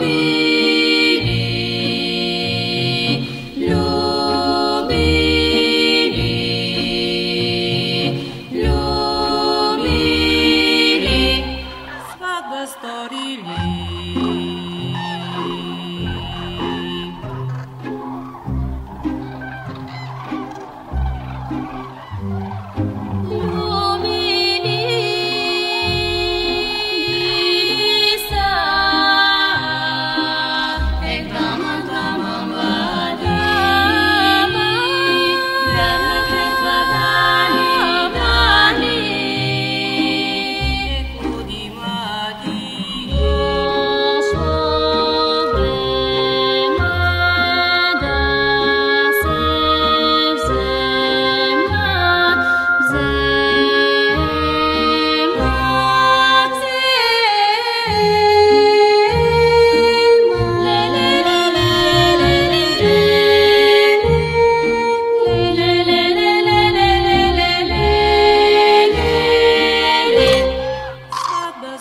be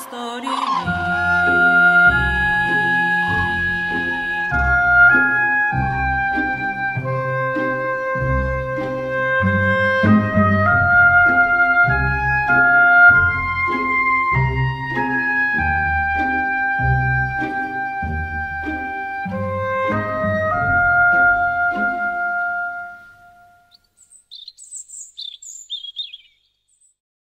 historia.